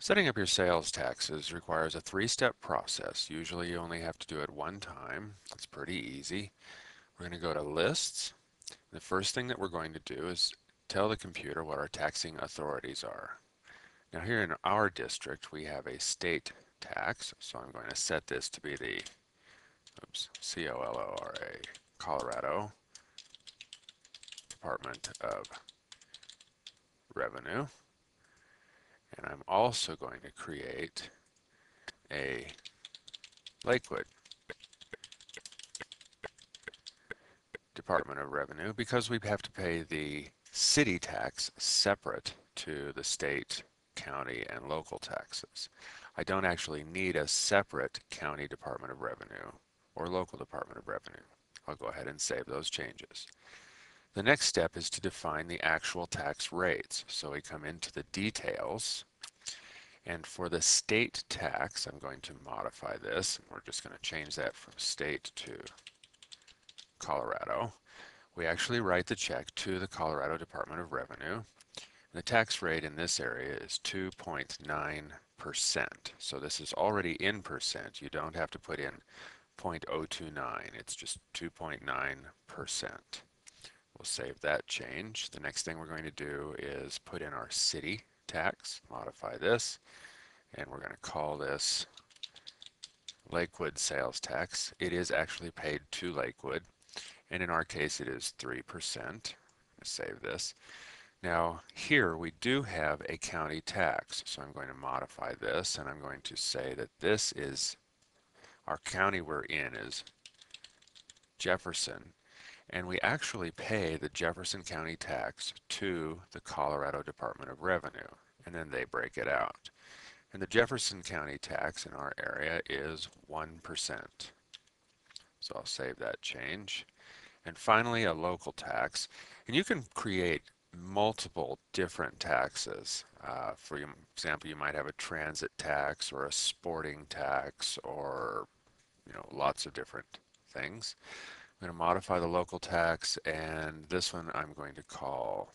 Setting up your sales taxes requires a three-step process. Usually you only have to do it one time. It's pretty easy. We're going to go to lists. The first thing that we're going to do is tell the computer what our taxing authorities are. Now here in our district we have a state tax, so I'm going to set this to be the oops, C-O-L-O-R-A, Colorado Department of Revenue. And I'm also going to create a Lakewood Department of Revenue because we have to pay the city tax separate to the state, county, and local taxes. I don't actually need a separate county Department of Revenue or local Department of Revenue. I'll go ahead and save those changes. The next step is to define the actual tax rates. So we come into the details and for the state tax, I'm going to modify this. We're just going to change that from state to Colorado. We actually write the check to the Colorado Department of Revenue. The tax rate in this area is 2.9%. So this is already in percent. You don't have to put in 0.029. It's just 2.9%. We'll save that change. The next thing we're going to do is put in our city tax, modify this, and we're going to call this Lakewood sales tax. It is actually paid to Lakewood, and in our case it is 3%. Save this. Now here we do have a county tax, so I'm going to modify this and I'm going to say that this is our county we're in is Jefferson and we actually pay the Jefferson County tax to the Colorado Department of Revenue and then they break it out. And the Jefferson County tax in our area is 1%. So I'll save that change. And finally, a local tax. And you can create multiple different taxes. Uh, for example, you might have a transit tax or a sporting tax or you know lots of different things. I'm going to modify the local tax and this one I'm going to call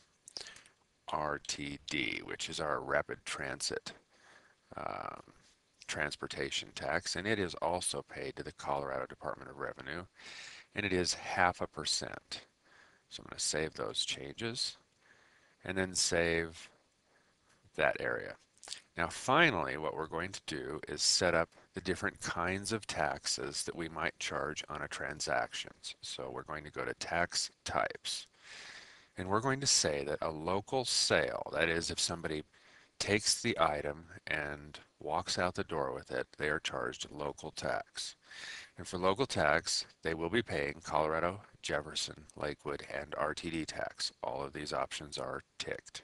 RTD, which is our rapid transit um, transportation tax, and it is also paid to the Colorado Department of Revenue, and it is half a percent. So I'm going to save those changes and then save that area. Now finally what we're going to do is set up the different kinds of taxes that we might charge on a transactions. So we're going to go to tax types and we're going to say that a local sale, that is if somebody takes the item and walks out the door with it, they are charged local tax. And for local tax, they will be paying Colorado, Jefferson, Lakewood, and RTD tax. All of these options are ticked.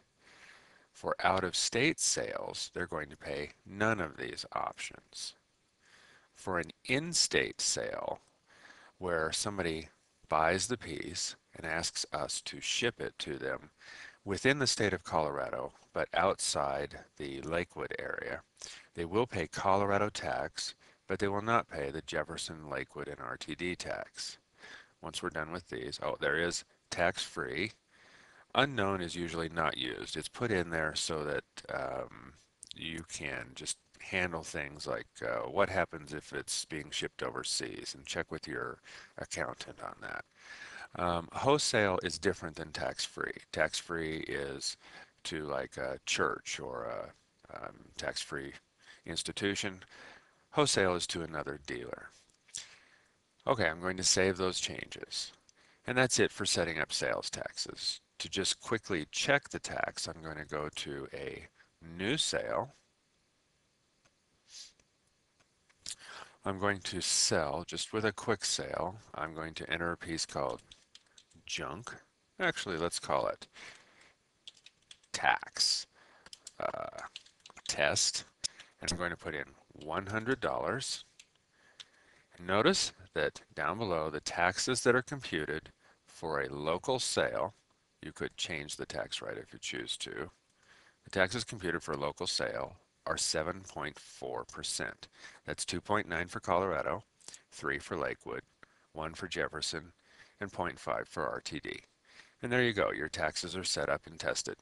For out-of-state sales, they're going to pay none of these options. For an in-state sale, where somebody buys the piece and asks us to ship it to them, within the state of Colorado, but outside the Lakewood area. They will pay Colorado tax, but they will not pay the Jefferson, Lakewood, and RTD tax. Once we're done with these, oh, there is tax-free. Unknown is usually not used. It's put in there so that um, you can just handle things like uh, what happens if it's being shipped overseas and check with your accountant on that. Um, wholesale is different than tax-free. Tax-free is to like a church or a um, tax-free institution. Wholesale is to another dealer. Okay, I'm going to save those changes. And that's it for setting up sales taxes. To just quickly check the tax, I'm going to go to a new sale. I'm going to sell, just with a quick sale, I'm going to enter a piece called junk. Actually, let's call it tax uh, test. And I'm going to put in $100. Notice that down below, the taxes that are computed for a local sale, you could change the tax rate if you choose to. The taxes computed for local sale are 7.4%. That's 2.9 for Colorado, 3 for Lakewood, 1 for Jefferson, and 0.5 for RTD. And there you go, your taxes are set up and tested.